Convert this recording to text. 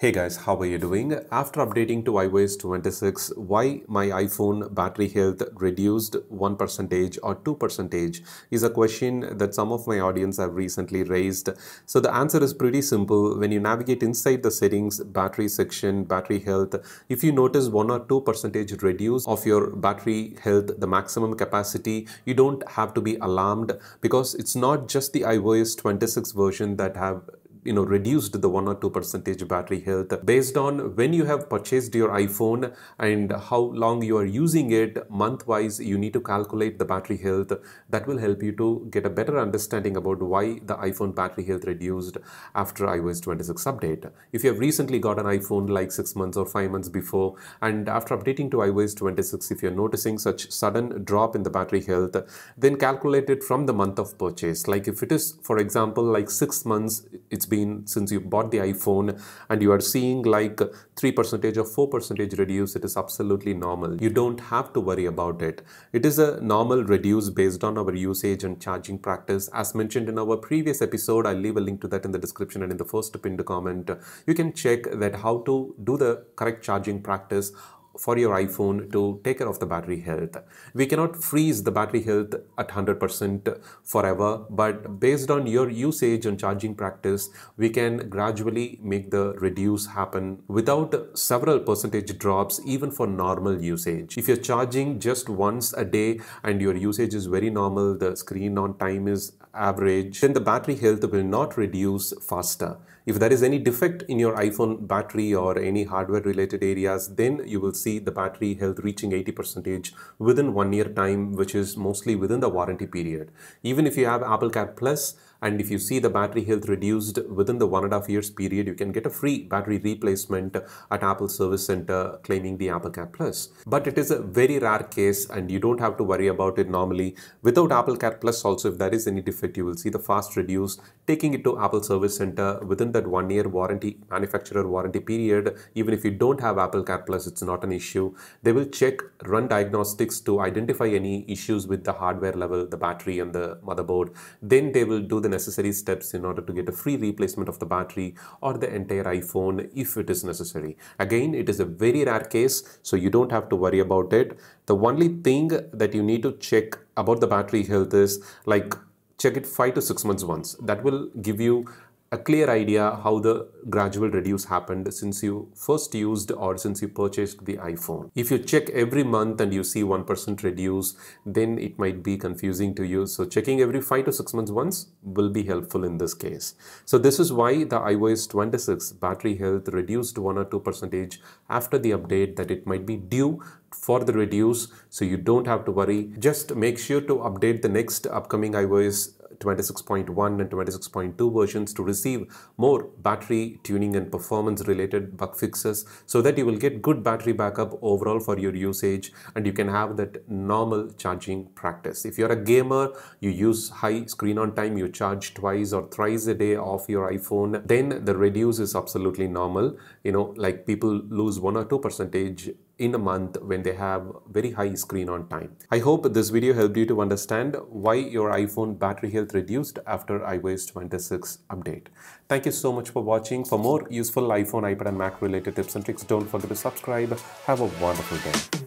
Hey guys, how are you doing? After updating to iOS 26, why my iPhone battery health reduced 1% or 2% is a question that some of my audience have recently raised. So the answer is pretty simple. When you navigate inside the settings, battery section, battery health, if you notice 1 or 2% reduce of your battery health, the maximum capacity, you don't have to be alarmed because it's not just the iOS 26 version that have you know reduced the 1 or 2 percentage battery health based on when you have purchased your iphone and how long you are using it. Month wise you need to calculate the battery health. That will help you to get a better understanding about why the iphone battery health reduced after ios 26 update. If you have recently got an iphone like 6 months or 5 months before and after updating to ios 26 if you're noticing such sudden drop in the battery health then calculate it from the month of purchase. Like if it is for example like 6 months it's been since you bought the iPhone and you are seeing like 3% or 4% reduce, it is absolutely normal. You don't have to worry about it. It is a normal reduce based on our usage and charging practice. As mentioned in our previous episode, I'll leave a link to that in the description and in the first pinned comment. You can check that how to do the correct charging practice for your iPhone to take care of the battery health. We cannot freeze the battery health at 100% forever, but based on your usage and charging practice, we can gradually make the reduce happen without several percentage drops even for normal usage. If you're charging just once a day and your usage is very normal, the screen on time is average, then the battery health will not reduce faster. If there is any defect in your iPhone battery or any hardware related areas, then you will see the battery health reaching 80% within one year time, which is mostly within the warranty period. Even if you have Apple Care Plus, and if you see the battery health reduced within the one and a half years period, you can get a free battery replacement at Apple Service Center claiming the Apple Care Plus. But it is a very rare case and you don't have to worry about it normally. Without Apple Care Plus also, if there is any defect, you will see the fast reduce, taking it to Apple Service Center within that one year warranty, manufacturer warranty period. Even if you don't have Apple Care Plus, it's not an issue. They will check, run diagnostics to identify any issues with the hardware level, the battery and the motherboard. Then they will do the necessary steps in order to get a free replacement of the battery or the entire iPhone if it is necessary. Again, it is a very rare case, so you don't have to worry about it. The only thing that you need to check about the battery health is like check it five to six months once. That will give you a clear idea how the gradual reduce happened since you first used or since you purchased the iPhone. If you check every month and you see 1% reduce, then it might be confusing to you. So checking every 5 to 6 months once will be helpful in this case. So this is why the iOS 26 battery health reduced 1 or 2 percentage after the update that it might be due for the reduce so you don't have to worry just make sure to update the next upcoming iOS 26.1 and 26.2 versions to receive more battery tuning and performance related bug fixes so that you will get good battery backup overall for your usage and you can have that normal charging practice. If you're a gamer, you use high screen on time, you charge twice or thrice a day off your iPhone, then the reduce is absolutely normal. You know, like people lose one or two percentage in a month when they have very high screen on time. I hope this video helped you to understand why your iPhone battery health reduced after iOS 26 update. Thank you so much for watching. For more useful iPhone, iPad and Mac related tips and tricks, don't forget to subscribe. Have a wonderful day.